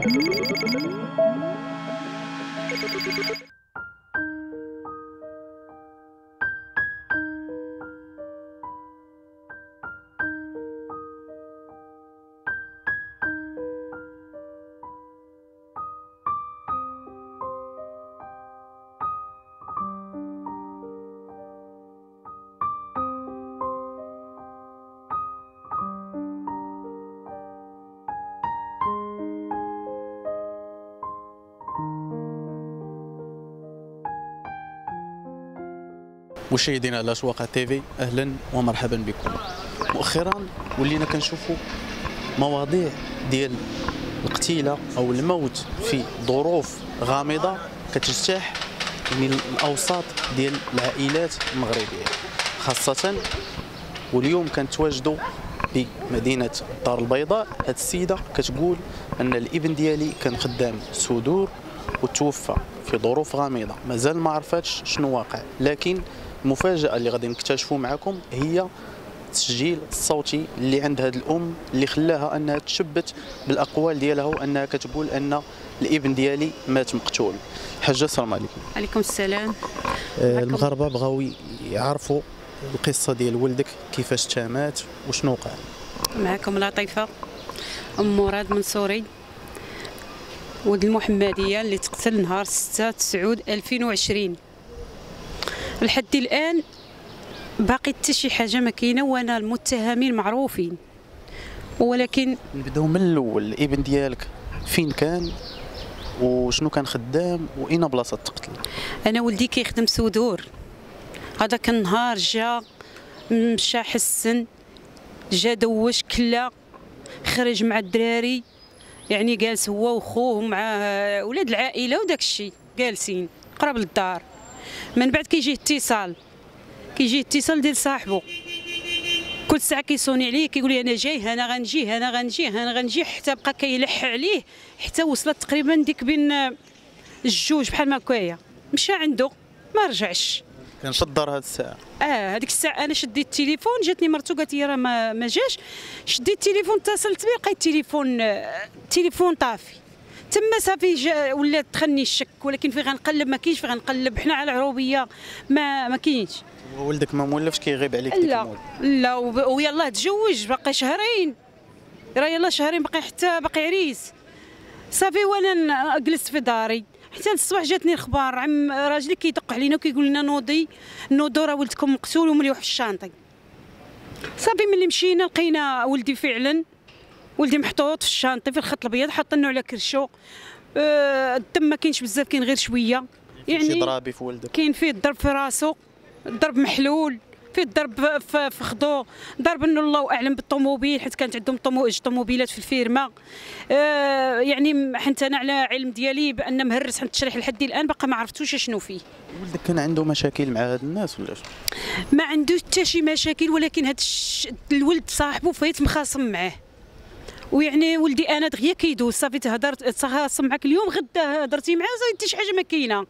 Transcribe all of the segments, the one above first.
Thank you. مشاهدينا على اشواق تيفي أهلا ومرحبا بكم. مؤخرا ولينا كنشوفوا مواضيع ديال القتيلة أو الموت في ظروف غامضة كتجتاح من الأوساط ديال العائلات المغربية. خاصة واليوم كنتواجدوا بمدينة الدار البيضاء. هاد السيدة كتقول أن الإبن ديالي كان خدام سدور وتوفى في ظروف غامضة. مازال ما عرفاتش شنو واقع لكن المفاجاه اللي غادي نكتشفوا معكم هي التسجيل الصوتي اللي عند هذه الأم اللي خلاها أنها تشبت بالأقوال ديالها وأنها كتقول أن الإبن ديالي مات مقتول. حاجة السلام عليكم. عليكم السلام. آه، المغاربة بغاو يعرفوا القصة ديال ولدك كيفاش تمات وشنو وقع. معكم لطيفة أم مراد منصوري ولد المحمدية اللي تقتل نهار 6 تسعود 2020 لحد الآن باقي حتى شي حاجة ما كاينة وأنا المتهمين معروفين. ولكن نبداو من الأول الابن ديالك فين كان؟ وشنو كان خدام؟ واين بلاصة تقتل أنا ولدي كيخدم سودور. هذاك النهار جا مشى حسن جا دوش كلا خرج مع الدراري. يعني جالس هو وخوه مع ولاد العائلة وداك الشيء جالسين قرب للدار. من بعد كيجي اتصال. كيجي اتصال ديال صاحبه كل ساعة كيصوني عليه كيقول لي أنا جاي أنا غنجي أنا غنجي أنا غنجي حتى بقى كيلح عليه حتى وصلت تقريبا ديك بين الجوج بحال ما هكايا مشى عنده ما رجعش. كان شدر هاد الساعة. آه هذيك الساعة أنا شديت التليفون جاتني مرتو قالت لي راه ما, ما جاش. شديت التليفون اتصلت به لقيت التليفون آه، التليفون طافي. تما صافي ولا دخلني الشك ولكن في غنقلب ما كاينش في غنقلب. حنا على العروبية ما ما كاينش. ولدك ما مولفش كيغيب عليك لا لا ويلاه تزوج باقي شهرين. راه يلاه شهرين باقي حتى باقي عريس. صافي وأنا جلست في داري. حتى الصباح جاتني الاخبار عم راجلي كيدق علينا وكيقول لنا نوضي نوضوا راه ولدكم مقتول ومليوح في الشانطي. صافي ملي مشينا لقينا ولدي فعلا ولدي محطوط في الشانطي في الخط الأبيض حاطينه على كرشو آه، الدم ما كاينش بزاف كاين غير شوية. شي يعني ضرابي في ولدك؟ كاين فيه الضرب في راسو الضرب محلول فيه الضرب في خدو. ضرب إنه الله أعلم بالطوموبيل حيت كانت عندهم طوموبيلات في الفيرما. آه يعني حنت أنا على علم ديالي بأن مهرس حتى التشريح لحد الآن باقا ما عرفتوش شنو فيه. ولدك كان عنده مشاكل مع هاد الناس ولا شنو؟ ما عندوش حتى شي مشاكل ولكن هاد. الولد صاحبه فايت مخاصم معاه. ويعني ولدي أنا دغيا كيدوز صافي تهضرت تخاصم معاك اليوم غدا هضرتي معاه صافي حتى شي حاجة ما كاينة.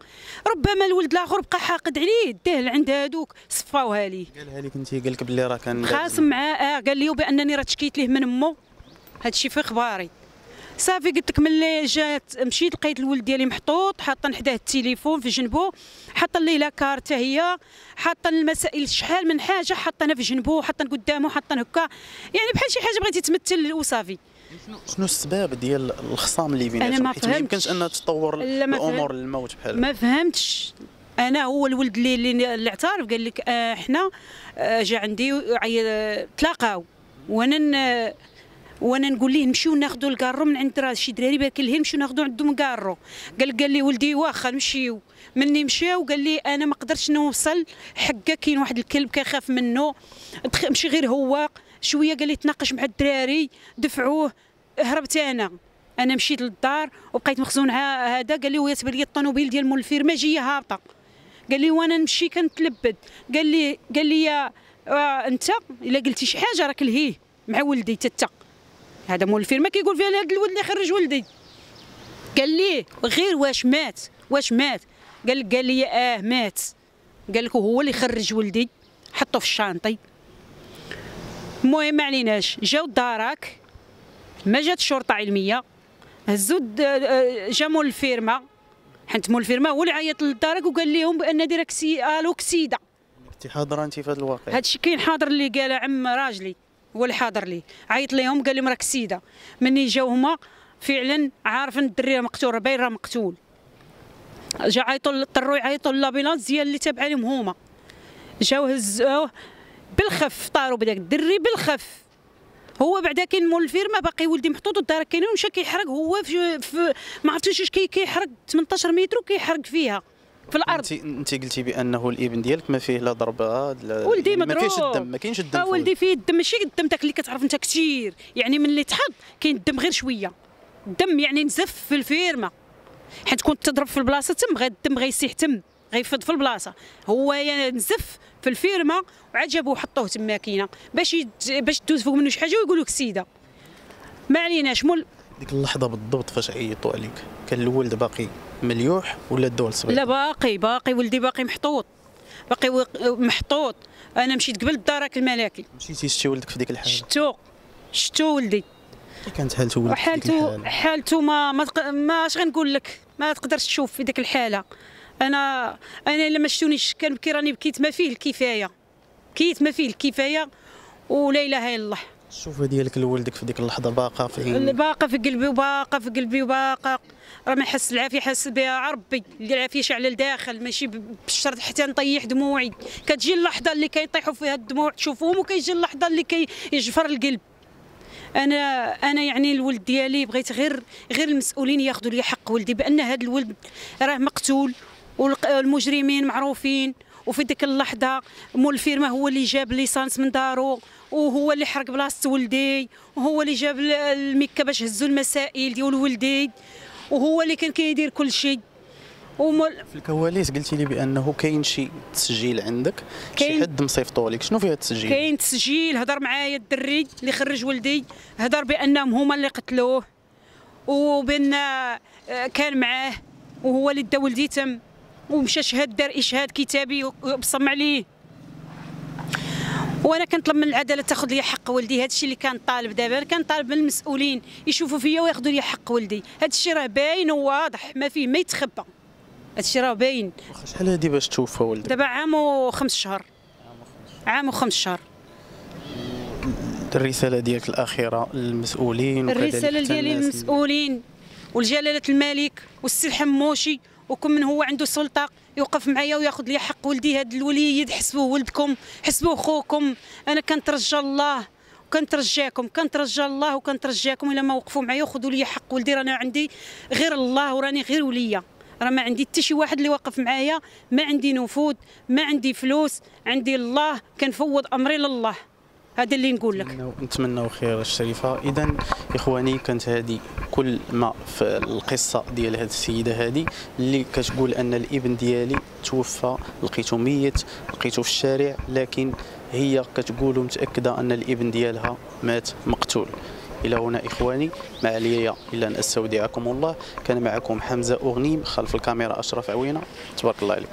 ربما الولد الآخر بقى حاقد عليه داه لعند هادوك صفاوها ليه قالها لك انت قال لك بلي راه كان خاصم معاه آه قال لي بانني راه تشكيت ليه من أمه. هادشي في إخباري. صافي قلت لك ملي جات مشيت لقيت الولد ديالي محطوط حاطه حداه التليفون في جنبه حاطه ليه لاكار حتى هي حاطه المسائل شحال من حاجة حاطه في جنبه حاطه قدامه حاطه هكا يعني بحال شي حاجة بغيتي تمثل وصافي. شنو السبب ديال الخصام اللي بيناتهم حيت ما. يمكنش انها تطور لا، ما الأمور للموت بحال ما فهمتش. أنا هو الولد اللي اللي, اعترف قال لك آه إحنا آه جا عندي عي- آه، تلاقاو. وأنا وأنا نقول ليه نمشيو ناخذوا الكارو من عند راه شي دراري بالك ليه نمشيو ناخذوا عندهم كارو؟ قال قال لي ولدي واخا نمشيو. مني مشاو قال لي أنا ما قدرتش نوصل حقا كاين واحد الكلب كيخاف منه. مشي غير هو. شوية قال لي تناقش مع الدراري دفعوه. هربت أنا. أنا مشيت للدار وبقيت مخزون هذا. قال لي تبان لي الطوموبيل ديال مول الفيرما جاية هابطة. قال لي وأنا نمشي كنتلبد. قال لي قال لي آه أنت؟ إلا قلتي شي حاجة راك لهيه مع ولدي تتا هذا مول الفيرما كيقول فيها هذا الولد اللي خرج ولدي. قال لي غير واش مات؟ واش مات؟ قال قال لي آه مات. قال لك هو اللي خرج ولدي. حطه في ال chantier. المهم ما عليناش. جاو دارك ما جات شرطة علمية. هزوا د- آه، جا مول الفيرما. حيت مول الفيرما هو اللي عيط للدرك وقال لهم بأن دير كسي ألو كسيده كنتي حاضره انت في هذا الواقع. هذا الشيء كاين حاضر اللي قال عم راجلي. هو اللي حاضر لي. عيط ليهم قال لهم راك سيدة. مني جاو هما فعلا عارف ان الدري راه مقتول باين راه مقتول. جا عيطوا اضطروا يعيطوا لابيلانس ديال اللي تابعه لهم هما. جاو هزوه بالخف طاروا بداك الدري بالخف. هو بعدا كاين مول الفيرما باقي ولدي محطوط والدار كاينين ومشى كيحرق. هو في, في ما عرفتش واش كي كيحرق 18 متر وكيحرق فيها. في الأرض. انت أنت قلتي بأنه الإبن ديالك ما فيه لا ضربه لا ولدي ما فيهش مضروب. الدم ما كاينش الدم في ولدي فيه الدم. ماشي الدم داك اللي كتعرف انت كثير يعني من اللي تحط كاين الدم غير شوية. الدم يعني نزف في الفيرما. حيت كنت تضرب في البلاصة تم غا الدم غيسيح تم غيفض في البلاصة. هو يعني نزف في الفيرما وعاد جابوه حطوه تما كاينة. باش. باش دوز فوق منه شي حاجة ويقولوا كسيدة. ما عليناش مول ديك اللحظة بالضبط فاش عيطوا عليك؟ كان الولد باقي مليوح ولا داوه الصبيطار لا باقي باقي ولدي باقي محطوط. باقي محطوط. أنا مشيت قبل الدرك الملكي. مشيتي شتي ولدك في ديك الحالة؟ شتو شتو ولدي. كانت حالته ولدك حالته حالته ما ما ما اش غنقول لك؟ ما تقدرش تشوف في ديك الحالة. أنا أنا إلا ما شفتونيش كنبكي راني بكيت ما فيه الكفاية. بكيت ما فيه الكفاية. ولا إله إلا الله. الشوفه ديالك لولدك في ديك اللحظة باقة في باقة في قلبي وباقة في قلبي وباقة. راه ما حس العافيه حس بها ربي. اللي العافية شعله لداخل ماشي بالشرط حتى نطيح دموعي. كتجي اللحظة اللي كيطيحوا فيها الدموع تشوفهم وكيجي اللحظة اللي كيجفر القلب. أنا أنا يعني الولد ديالي بغيت غير غير المسؤولين ياخذوا لي حق ولدي بأن هذا الولد راه مقتول والمجرمين معروفين. وفي ديك اللحظة مول الفيرما هو اللي جاب l'essence من دارو وهو اللي حرق بلاصة ولدي وهو اللي جاب ال- المكه باش هزوا المسائل ديال ولدي وهو اللي كان كيدير كل شيء ومول في الكواليس قلتي لي بأنه كاين شي تسجيل عندك شي. حد مصيفطو لك شنو فيها التسجيل؟ كاين تسجيل هضر معايا الدري اللي خرج ولدي هضر بأنهم هما اللي قتلوه وبأن آه، كان معاه وهو اللي دا ولدي تم ومشى شهاد دار إشهاد كتابي وبصم عليه وأنا كنطلب من العداله تاخذ لي حق ولدي. هذا الشيء اللي كان طالب دابا. أنا كنطالب من المسؤولين يشوفوا فيا وياخذوا لي حق ولدي. هذا الشيء راه باين وواضح. ما فيه ما يتخبى. هذا الشيء راه باين. شحال هادي باش توفى ولدك؟ دابا عام وخمس شهور عام وخمس شهور الرسالة ديالك الأخيرة للمسؤولين الرسالة ديالي للمسؤولين ولجلاله الملك والسي الحموشي وكل من هو عنده سلطة يوقف معايا وياخذ لي حق ولدي هذا الوليد حسبوه ولدكم حسبوه خوكم. أنا كنترجى الله وكنترجاكم كنترجى الله وكنترجاكم. إلا ما وقفوا معايا وخذوا لي حق ولدي رانا عندي غير الله وراني غير وليه راه ما عندي حتى شي واحد اللي واقف معايا ما عندي نفوذ ما عندي فلوس عندي الله كنفوض أمري لله. هذا اللي نقول لك. نتمناو خير الشريفة. إذا إخواني كانت هذه كل ما في القصة ديال هذه السيدة هذه اللي كتقول أن الإبن ديالي توفى لقيته ميت لقيته في الشارع لكن هي كتقول ومتاكده أن الإبن ديالها مات مقتول. إلى هنا إخواني. ما علي إلا أن أستودعكم الله. كان معكم حمزة أغنيم خلف الكاميرا أشرف عوينة. تبارك الله عليكم.